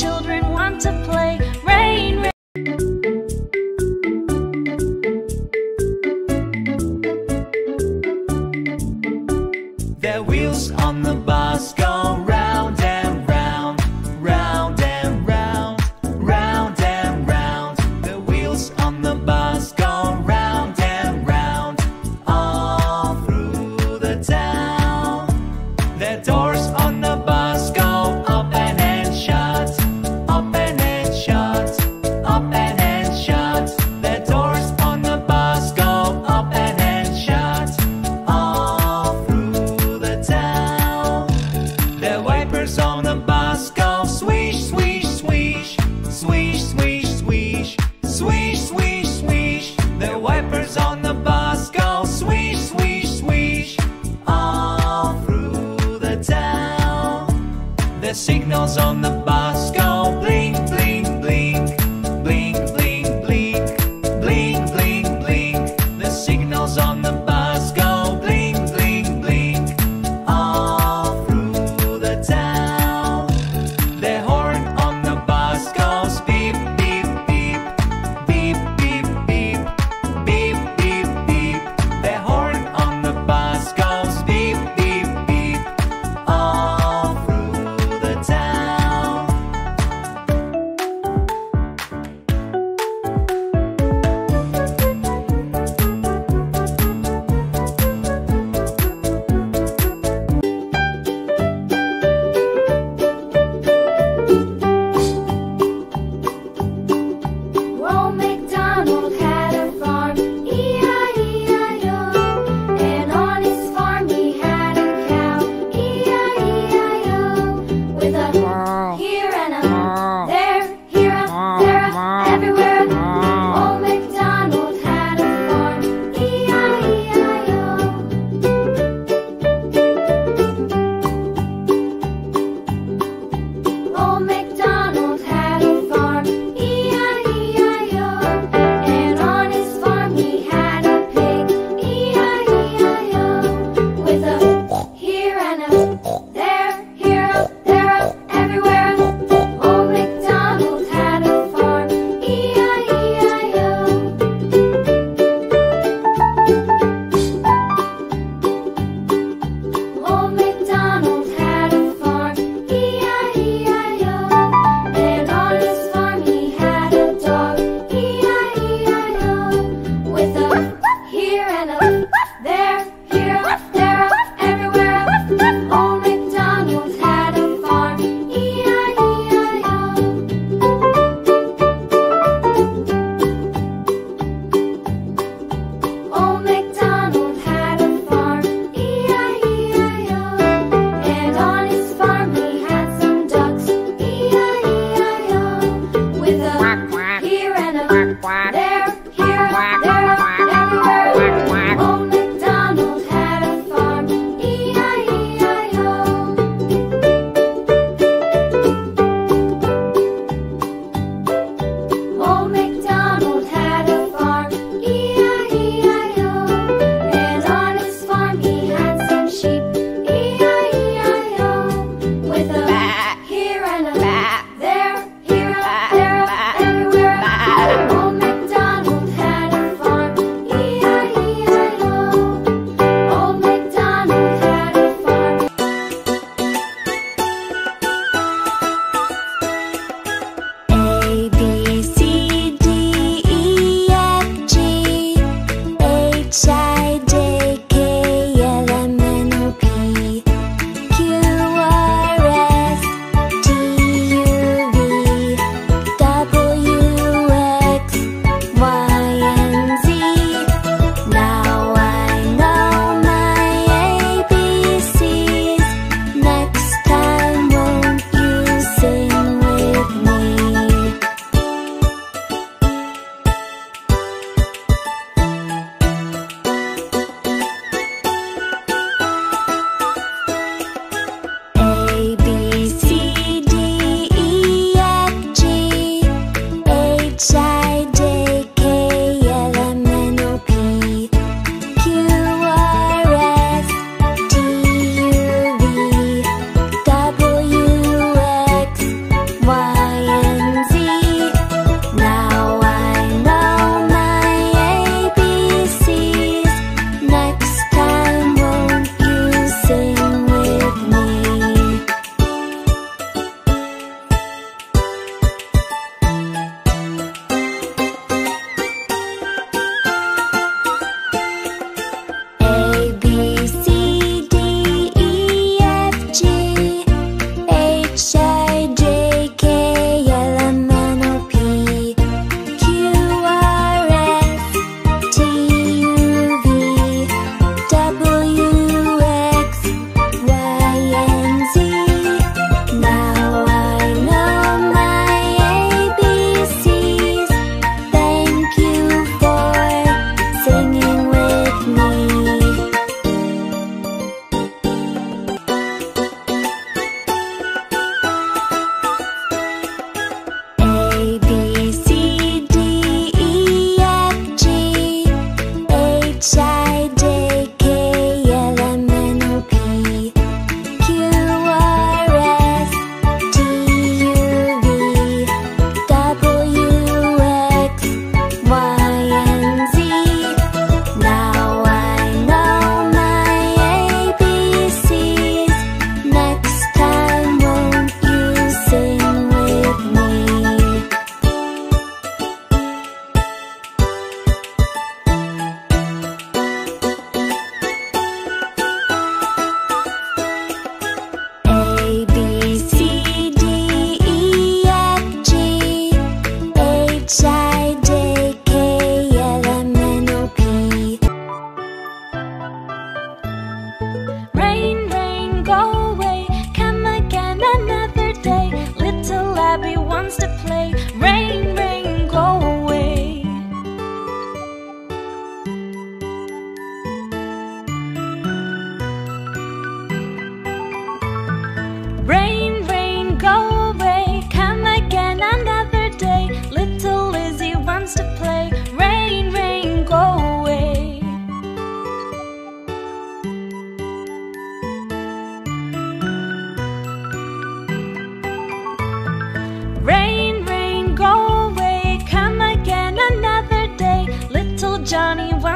children want to play. Rain, rain. Their wheels on the bus go.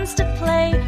Wants to play.